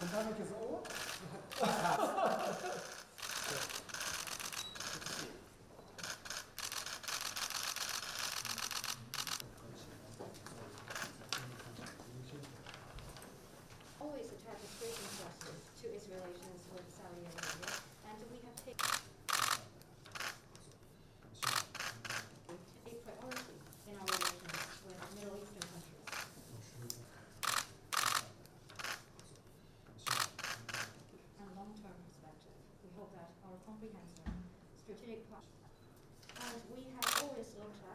Pandemic is over? Always the type of comprehensive strategic plan. And we have always looked at